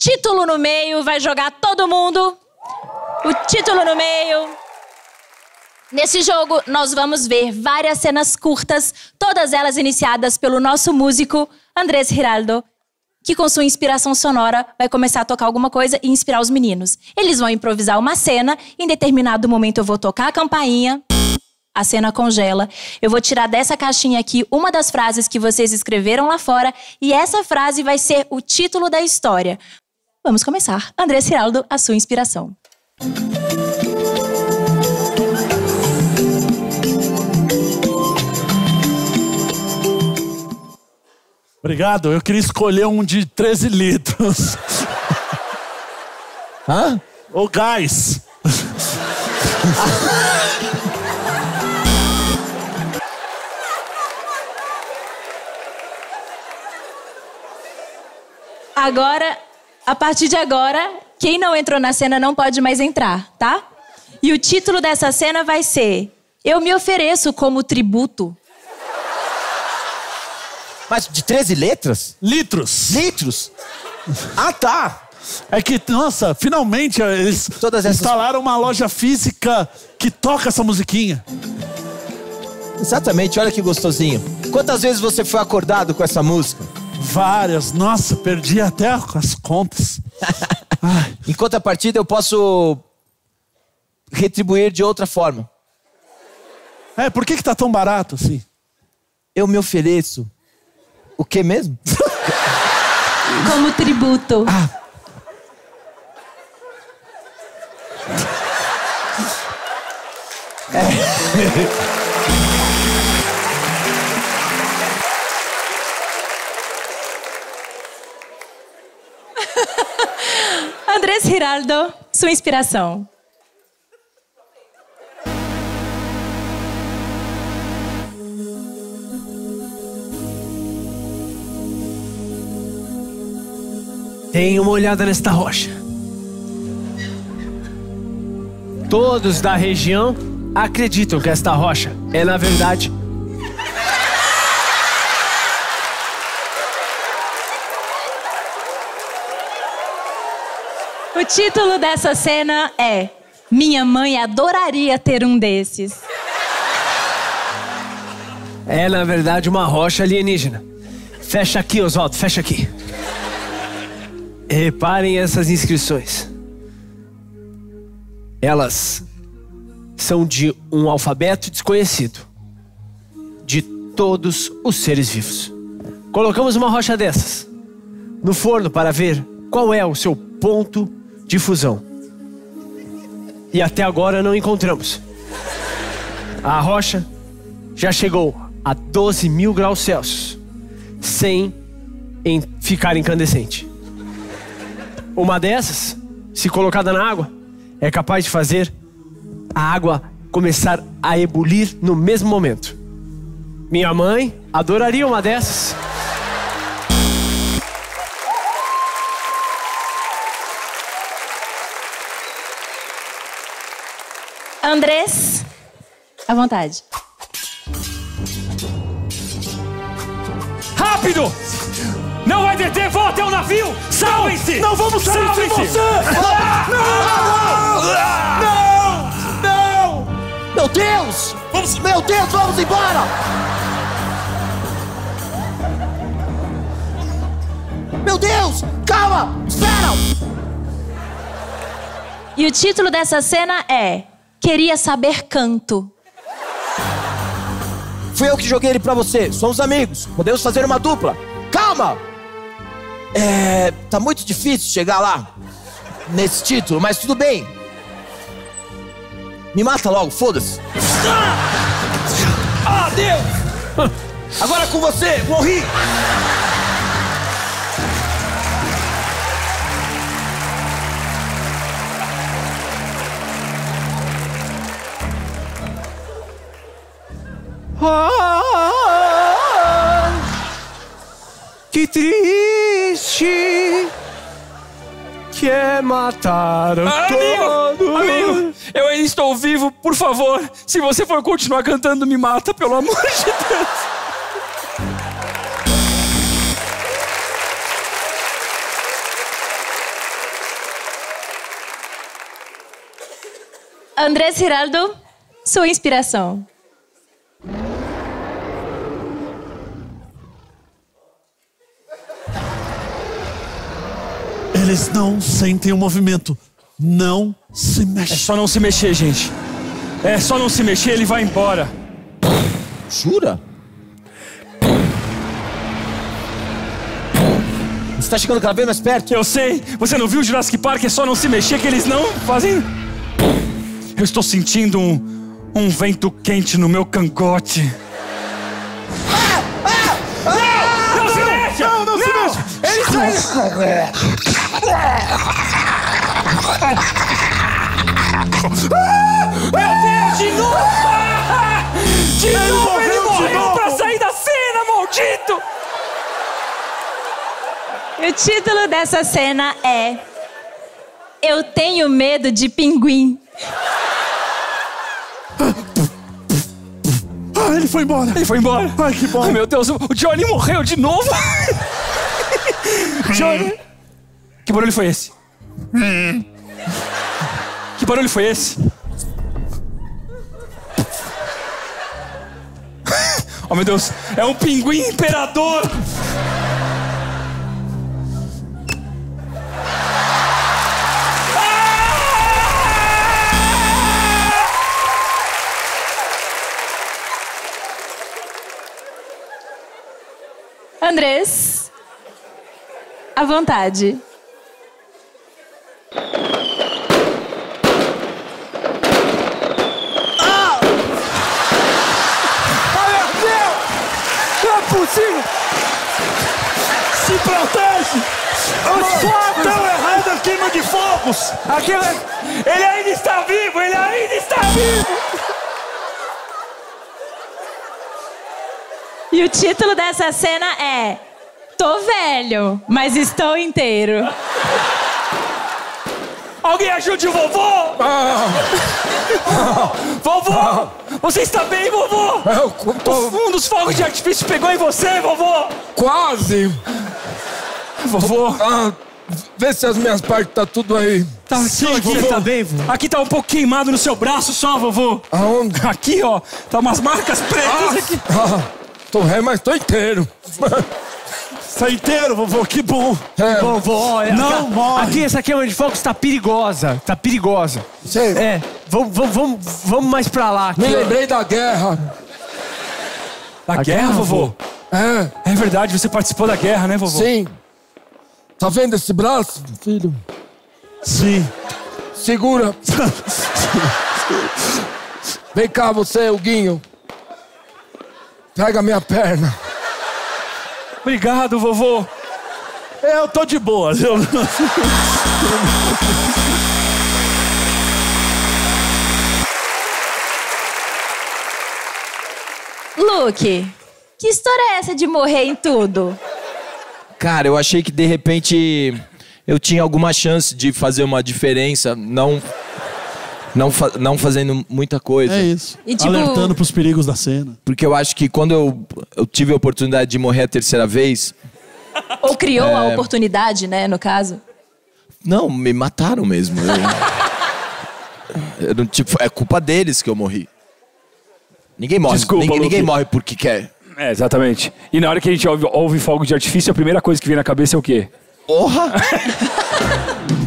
título no meio, vai jogar todo mundo. O título no meio. Nesse jogo, nós vamos ver várias cenas curtas, todas elas iniciadas pelo nosso músico Andrés Giraldo, que com sua inspiração sonora vai começar a tocar alguma coisa e inspirar os meninos. Eles vão improvisar uma cena, em determinado momento eu vou tocar a campainha, a cena congela. Eu vou tirar dessa caixinha aqui uma das frases que vocês escreveram lá fora e essa frase vai ser o título da história. Vamos começar. Andrés Giraldo, a sua inspiração. Obrigado. Eu queria escolher um de 13 litros. Hã? O gás. Agora, a partir de agora, quem não entrou na cena não pode mais entrar, tá? E o título dessa cena vai ser Eu me ofereço como tributo. Mas de 13 letras? Litros. Litros? Ah, tá. É que, nossa, finalmente eles Todas essas- instalaram uma loja física que toca essa musiquinha. Exatamente, olha que gostosinho. Quantas vezes você foi acordado com essa música? Várias. Nossa, perdi até as contas. Em contrapartida, eu posso retribuir de outra forma. é, por que, que tá tão barato assim? Eu me ofereço. O que mesmo? Como tributo. Andrés Giraldo, sua inspiração. Deem uma olhada nesta rocha. Todos da região acreditam que esta rocha é, na verdade, O título dessa cena é Minha mãe adoraria ter um desses. é na verdade uma rocha alienígena. Fecha aqui, Oswaldo, fecha aqui. Reparem essas inscrições. Elas são de um alfabeto desconhecido de todos os seres vivos. Colocamos uma rocha dessas no forno para ver qual é o seu ponto de fusão. E até agora não encontramos. A rocha já chegou a 12 mil graus Celsius, sem em ficar incandescente. Uma dessas, se colocada na água, é capaz de fazer a água começar a ebulir no mesmo momento. Minha mãe adoraria uma dessas. Andrés, à vontade. Rápido! Não vai deter, vão até o navio! Salvem-se! Não vamos sair sem Salvem-se! você! Não! Não! Meu Deus! Vamos- Meu Deus, vamos embora! Meu Deus! Calma! Espera! E o título dessa cena é Queria Saber Canto. Fui eu que joguei ele pra você. Somos amigos. Podemos fazer uma dupla. Calma! É. Tá muito difícil chegar lá. Nesse título, mas tudo bem. Me mata logo, foda-se. Ah, Deus! Agora é com você, morri! Que triste que é matar ah, todo. Amigo, eu ainda estou vivo, por favor. Se você for continuar cantando, me mata, pelo amor de Deus. Andrés Giraldo, sua inspiração. Eles não sentem o movimento. Não se É mexe. só não se mexer, gente. É só não se mexer, ele vai embora. Jura? Você tá chegando cada vez mais perto? Eu sei, você não viu o Jurassic Park? É só não se mexer que eles não fazem. Eu estou sentindo um, um vento quente no meu cangote. Deus, de novo! De novo ele morreu pra sair da cena, maldito! E o título dessa cena é Eu tenho medo de pinguim. Ah, ele foi embora. Ele foi embora. Ai, que bom. Ai, meu Deus, o Johnny morreu de novo. Johnny. Que barulho foi esse? Que barulho foi esse? Oh, meu Deus. É um pinguim imperador. Andrés, à vontade. Não é possível. Se protege. Os fogos estão errando queima de fogos. Aquele... Ele ainda está vivo, ele ainda está vivo. E o título dessa cena é Tô velho, mas estou inteiro. Alguém ajude o vovô! vovô! Você está bem, vovô? Eu tô Um dos fogos de artifício pegou em você, vovô! quase. Vovô, Ah, vê se as minhas partes tá tudo aí. tá aqui, Você vovô. tá bem, vô? Aqui tá um pouco queimado no seu braço só, vovô. Aonde? Aqui, ó, tá umas marcas pretas aqui. Ah, tô ré, mas tô inteiro. Tá inteiro, vovô. Que bom. É, Bom, vô, olha, Não aqui, morre. Aqui, essa queima de fogos tá perigosa. Tá perigosa. sei. É, vamos, vamos, vamos, mais pra lá. Aqui, Me lembrei da guerra. Da guerra, vovô? É, É verdade, você participou da guerra, né, vovô? sim. Tá vendo esse braço, filho? Sim. Segura. Vem cá, você, o Guinho. Pega minha perna. Obrigado, vovô. Eu tô de boa. Eu... Luke, que história é essa de morrer em tudo? Cara, eu achei que de repente eu tinha alguma chance de fazer uma diferença, não não, fa- não fazendo muita coisa. É isso. E, tipo- Alertando pros perigos da cena. Porque eu acho que quando eu, eu tive a oportunidade de morrer a terceira vez, Ou criou a É. oportunidade, né, no caso? não, me mataram mesmo. Eu, eu tipo, é culpa deles que eu morri. Ninguém morre, Desculpa, ninguém, ninguém morre porque quer. É, exatamente. E na hora que a gente ouve, ouve fogo de artifício, a primeira coisa que vem na cabeça é o quê? Porra!